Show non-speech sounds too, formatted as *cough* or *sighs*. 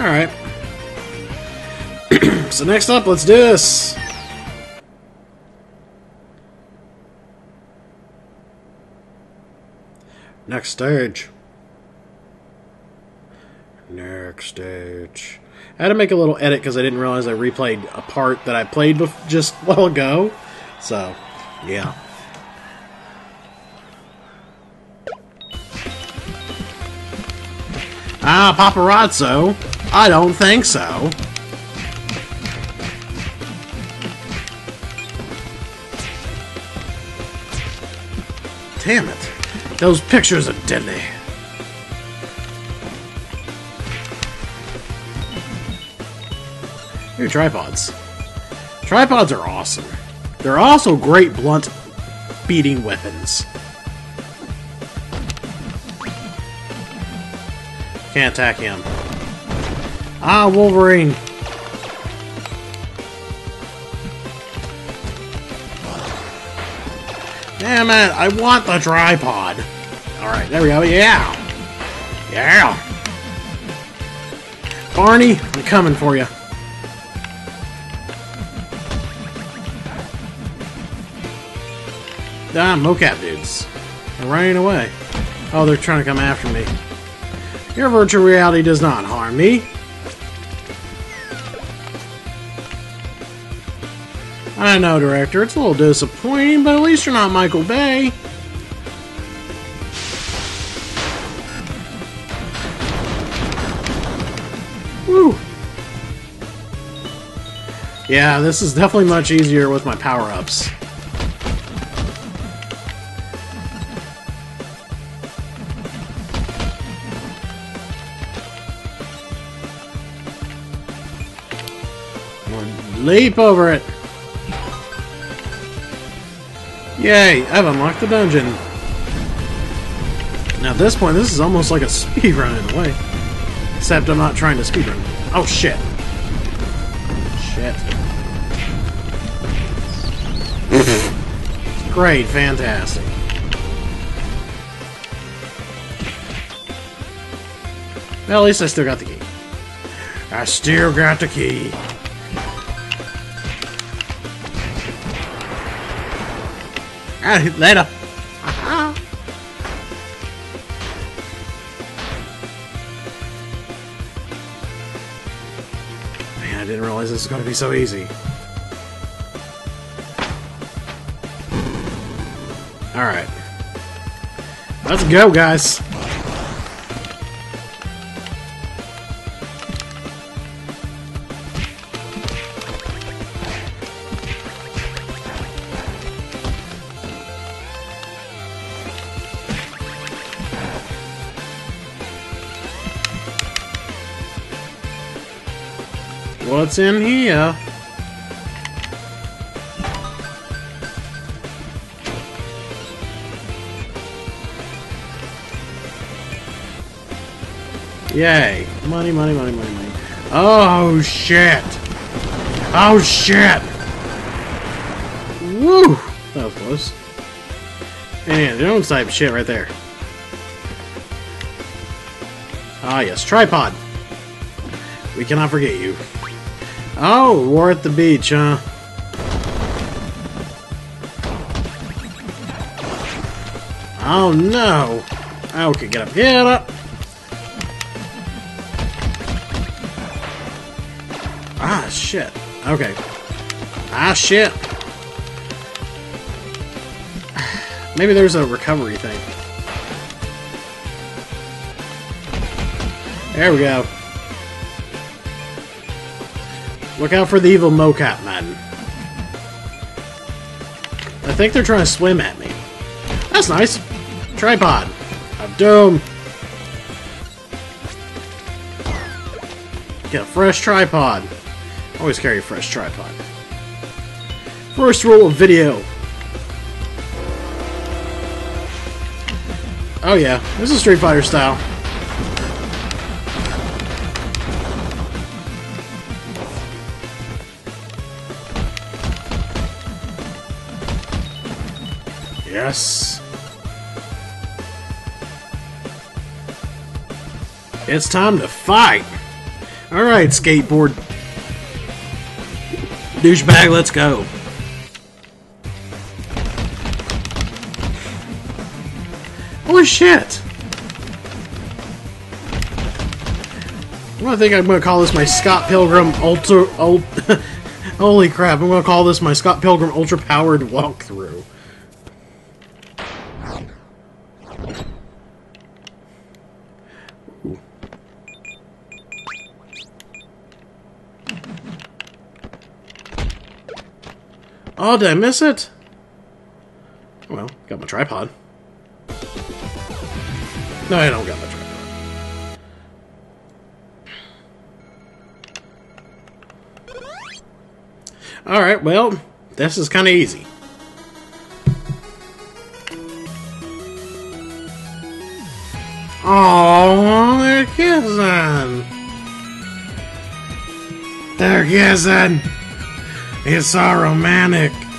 Alright. *clears throat* so next up, let's do this! Next stage. Next stage. I had to make a little edit because I didn't realize I replayed a part that I played just a *laughs* while ago. So, yeah. Ah, paparazzo? I don't think so. Damn it. Those pictures are deadly. Here, tripods. Tripods are awesome. They're also great blunt beating weapons. Can't attack him. Ah, Wolverine! Damn it, I want the tripod! Alright, there we go, yeah! Yeah! Barney, I'm coming for you. Ah, mocap dudes. They're running away. Oh, they're trying to come after me. Your virtual reality does not harm me. I know, Director, it's a little disappointing, but at least you're not Michael Bay. Woo! Yeah, this is definitely much easier with my power-ups. Leap over it! Yay, I've unlocked the dungeon. Now at this point, this is almost like a *laughs* speedrun in a way. Except I'm not trying to speedrun. Oh shit. Shit. *laughs* Great, fantastic. Well, at least I still got the key. I still got the key. Ah, later. Man, I didn't realize this was going to be so easy. Alright. Let's go, guys. What's in here? Yay. Money, money, money, money, money. Oh, shit. Oh, shit. Woo. That was close. And own type shit right there. Ah, yes. Tripod. We cannot forget you. Oh, war at the beach, huh? Oh no! Okay, get up, get up! Ah, shit. Okay. Ah, shit! *sighs* Maybe there's a recovery thing. There we go. Look out for the evil mocap man. I think they're trying to swim at me. That's nice. Tripod. I'm doomed. Get a fresh tripod. Always carry a fresh tripod. First rule of video. Oh yeah, this is Street Fighter style. Yes. It's time to fight. Alright, skateboard. Douchebag, let's go. Holy shit! I think I'm gonna call this my Scott Pilgrim Ultra. Ult *laughs* Holy crap! I'm gonna call this my Scott Pilgrim Ultra Powered Walkthrough. Oh, did I miss it? Well, got my tripod. No, I don't got my tripod. Alright, well, this is kind of easy. Oh, they're kissing. They're kissing. It's so romantic.